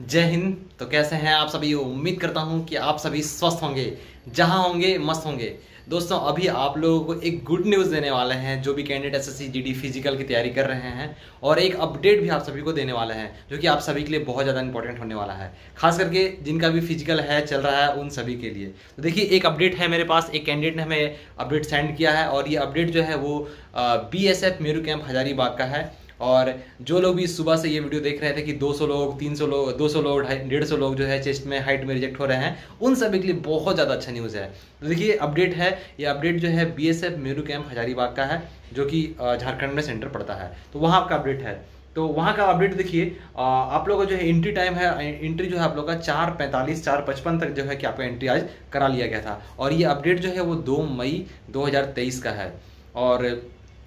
जय हिंद। तो कैसे हैं आप सभी? उम्मीद करता हूँ कि आप सभी स्वस्थ होंगे, जहाँ होंगे, मस्त होंगे। दोस्तों, अभी आप लोगों को एक गुड न्यूज़ देने वाले हैं, जो भी candidate S S D physical की तैयारी कर रहे हैं, और एक अपडेट भी आप सभी को देने वाले हैं, जो कि आप सभी के लिए बहुत ज़्यादा इंपॉर्टेंट होने वाला है। खास करके जिनका भी फ़िज़िकल है, चल रहा है, उन सभी के लिए। तो देखिए, एक अपडेट है मेरे पास, एक कैंडिडेट ने हमें अपडेट सेंड किया है, और ये अपडेट जो है वो B S Meru camp Hazaribagh का है। और जो लोग भी सुबह से ये वीडियो देख रहे थे कि 200 लोग 300 लोग 200 लोग डेढ़ सौ लोग जो है चेस्ट में हाइट में रिजेक्ट हो रहे हैं, उन सभी के लिए बहुत ज़्यादा अच्छा न्यूज़ है। तो देखिए, अपडेट है, ये अपडेट जो है B S F Meru camp Hazaribagh का है, जो कि झारखंड में सेंटर पड़ता है। तो वहाँ आपका अपडेट है। तो वहाँ का अपडेट देखिए आप लोगों का जो है एंट्री टाइम है एंट्री जो है आप लोग का चार पैंतालीस, चार पचपन तक जो है कि आपका एंट्री आज करा लिया गया था। और ये अपडेट जो है वो दो मई 2023 का है। और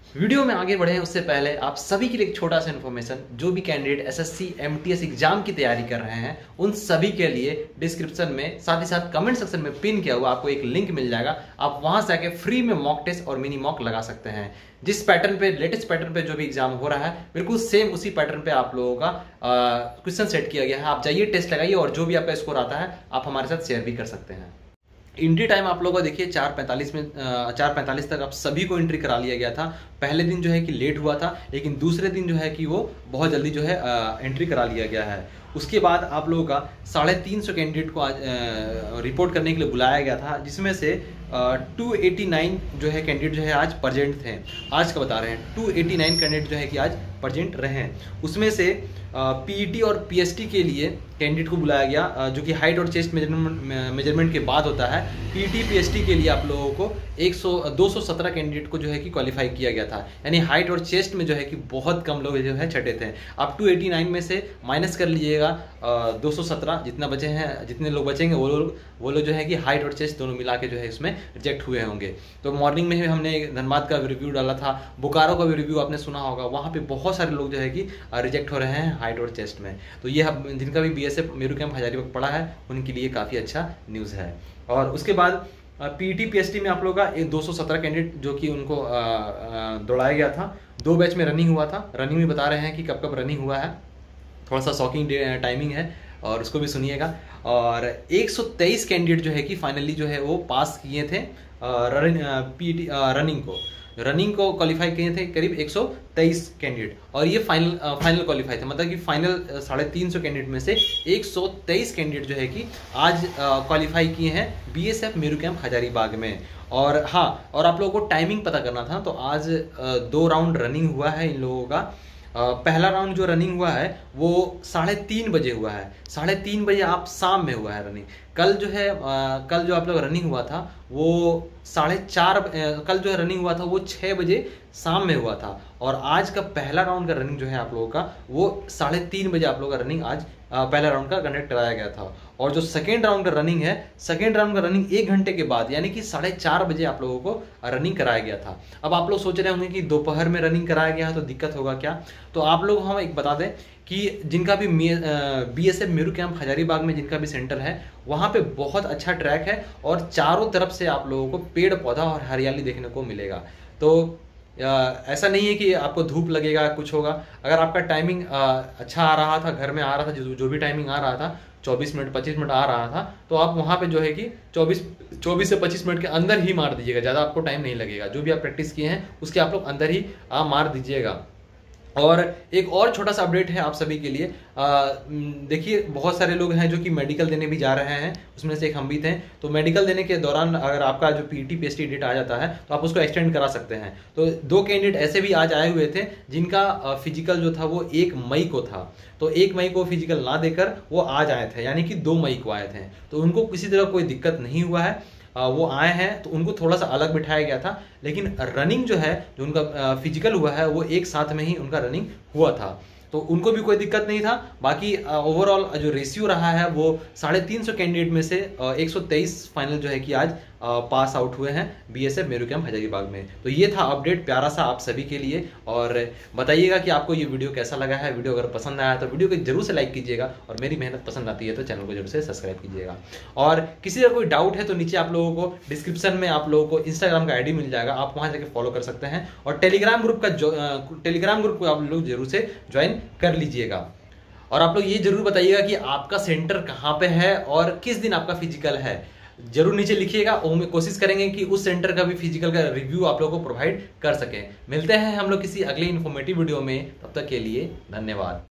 वीडियो में आगे बढ़े उससे पहले आप सभी के लिए एक छोटा सा इन्फॉर्मेशन जो भी कैंडिडेट एसएससी एमटीएस एग्ज़ाम की तैयारी कर रहे हैं, उन सभी के लिए डिस्क्रिप्शन में, साथ ही साथ कमेंट सेक्शन में पिन किया हुआ आपको एक लिंक मिल जाएगा। आप वहाँ से आके फ्री में मॉक टेस्ट और मिनी मॉक लगा सकते हैं। जिस पैटर्न पे लेटेस्ट पैटर्न पे जो भी एग्ज़ाम हो रहा है, बिल्कुल सेम उसी पैटर्न पे आप लोगों का क्वेश्चन सेट किया गया है। आप जाइए टेस्ट लगाइए और जो भी आपका स्कोर आता है, आप हमारे साथ शेयर भी कर सकते हैं। एंट्री टाइम आप लोगों का देखिए, चार पैंतालीस में चार पैंतालीस तक आप सभी को एंट्री करा लिया गया था। पहले दिन जो है कि लेट हुआ था, लेकिन दूसरे दिन जो है कि वो बहुत जल्दी जो है एंट्री करा लिया गया है। उसके बाद आप लोगों का साढ़े तीन सौ कैंडिडेट को आज रिपोर्ट करने के लिए बुलाया गया था, जिसमें से टू एटी नाइन जो है कैंडिडेट जो है आज प्रजेंट थे। आज का बता रहे हैं टू एटी नाइन कैंडिडेट जो है कि आज प्रजेंट रहे हैं। उसमें से पीईटी और पीएसटी के लिए कैंडिडेट को बुलाया गया जो कि हाइट और चेस्ट मेज़रमेंट मेज़रमेंट के बाद होता है। पीईटी पीएसटी के लिए आप लोगों को 100 217 कैंडिडेट को जो है कि क्वालिफाई किया गया था। यानी हाइट और चेस्ट में जो है कि बहुत कम लोग जो है छठे थे। आप 289 में से माइनस कर लीजिएगा 217 जितना बचे हैं, जितने लोग बचेंगे, वो लोग वो लोग जो है कि हाइट और चेस्ट दोनों मिला के जो है इसमें रिजेक्ट हुए होंगे। तो मॉर्निंग में ही हमने धनबाद का रिव्यू डाला था, बोकारो का भी रिव्यू आपने सुना होगा, वहाँ पे बहुत सारे लोग जो है कि रिजेक्ट हो रहे हैं हाइट और चेस्ट में। तो ये जिनका भी बी एस एफ़ मेरू पड़ा है, उनके लिए काफ़ी अच्छा न्यूज़ है। और उसके बाद पीटी पीएसटी में आप लोग का एक 217 कैंडिडेट जो कि उनको दौड़ाया गया था, दो बैच में रनिंग हुआ था। रनिंग में बता रहे हैं कि कब कब रनिंग हुआ है। थोड़ा सा शॉकिंग टाइमिंग है, और उसको भी सुनिएगा। और 123 कैंडिडेट जो है कि फाइनली जो है वो पास किए थे पी रनिंग को। रनिंग को क्वालिफाई किए थे करीब 123 कैंडिडेट और ये फाइनल फाइनल क्वालिफाई थे मतलब कि फाइनल साढ़े तीन सौ कैंडिडेट में से 123 कैंडिडेट जो है कि आज क्वालिफाई किए हैं बीएसएफ मेरू कैंप हजारीबाग में। और हाँ और आप लोगों को टाइमिंग पता करना था तो आज दो राउंड रनिंग हुआ है इन लोगों का। पहला राउंड जो रनिंग हुआ है, वो साढ़े तीन बजे हुआ है। साढ़े तीन बजे आप शाम में हुआ है रनिंग कल जो है आ, कल जो आप लोग रनिंग हुआ था वो साढ़े चार कल जो है रनिंग हुआ था वो छः बजे शाम में हुआ था। और आज का पहला राउंड का रनिंग जो है आप लोगों का वो साढ़े तीन बजे आप लोगों का रनिंग आज आ, पहला राउंड का कंडक्ट कराया गया था। और जो सेकेंड राउंड का रनिंग है सेकेंड राउंड का रनिंग एक घंटे के बाद यानी कि साढ़े चार बजे आप लोगों को रनिंग कराया गया था। अब आप लोग सोच रहे होंगे कि दोपहर में रनिंग कराया गया तो दिक्कत होगा क्या? तो आप लोग हम एक बता दें कि जिनका भी B S F Meru camp Hazaribagh में जिनका भी सेंटर है, वहाँ पे बहुत अच्छा ट्रैक है और चारों तरफ़ से आप लोगों को पेड़, पौधा और हरियाली देखने को मिलेगा। तो ऐसा नहीं है कि आपको धूप लगेगा, कुछ होगा। अगर आपका टाइमिंग अच्छा आ रहा था, घर में आ रहा था, जो जो भी टाइमिंग आ रहा था 24 मिनट 25 मिनट आ रहा था तो आप वहाँ पे जो है कि 24 24 से 25 मिनट के अंदर ही मार दीजिएगा, ज़्यादा आपको टाइम नहीं लगेगा। जो भी आप प्रैक्टिस किए हैं, उसके आप लोग अंदर ही आप मार दीजिएगा। और एक और छोटा सा अपडेट है आप सभी के लिए। देखिए, बहुत सारे लोग हैं जो कि मेडिकल देने भी जा रहे हैं, उसमें से एक हम भी थे। तो मेडिकल देने के दौरान अगर आपका जो पीटी पीएसटी डेट आ जाता है तो आप उसको एक्सटेंड करा सकते हैं। तो दो कैंडिडेट ऐसे भी आज आए हुए थे, जिनका फ़िज़िकल जो था वो एक मई को था। तो एक मई को फ़िज़िकल ना देकर वो आज आए थे, यानी कि दो मई को आए थे। तो उनको किसी तरह कोई दिक्कत नहीं हुआ है। वो आए हैं तो उनको थोड़ा सा अलग बिठाया गया था। लेकिन रनिंग जो है, जो उनका फ़िज़िकल हुआ है, वो एक साथ में ही उनका रनिंग हुआ था। तो उनको भी कोई दिक्कत नहीं था। बाकी ओवरऑल जो रेशियो रहा है, वो साढ़े तीन सौ कैंडिडेट में से एक सौ तेईस फाइनल जो है कि आज पास आउट हुए हैं B S F Meru camp Hazaribagh में। तो ये था अपडेट प्यारा सा आप सभी के लिए। और बताइएगा कि आपको ये वीडियो कैसा लगा है? वीडियो अगर पसंद आया तो वीडियो को ज़रूर से लाइक कीजिएगा। और मेरी मेहनत पसंद आती है तो चैनल को ज़रूर से सब्सक्राइब कीजिएगा। और किसी का कोई डाउट है तो नीचे आप लोगों को डिस्क्रिप्शन में आप लोगों को इंस्टाग्राम का आईडी मिल जाएगा। आप वहाँ जाकर फॉलो कर सकते हैं। और टेलीग्राम ग्रुप का टेलीग्राम ग्रुप को आप लोग ज़रूर से ज्वाइन कर लीजिएगा। और आप लोग ये ज़रूर बताइएगा कि आपका सेंटर कहाँ पे है और किस दिन आपका फ़िज़िकल है। ज़रूर नीचे लिखिएगा और हम कोशिश करेंगे कि उस सेंटर का भी फ़िज़िकल का रिव्यू आप लोगों को प्रोवाइड कर सकें। मिलते हैं हम लोग किसी अगले इन्फॉर्मेटिव वीडियो में। तब तक के लिए धन्यवाद।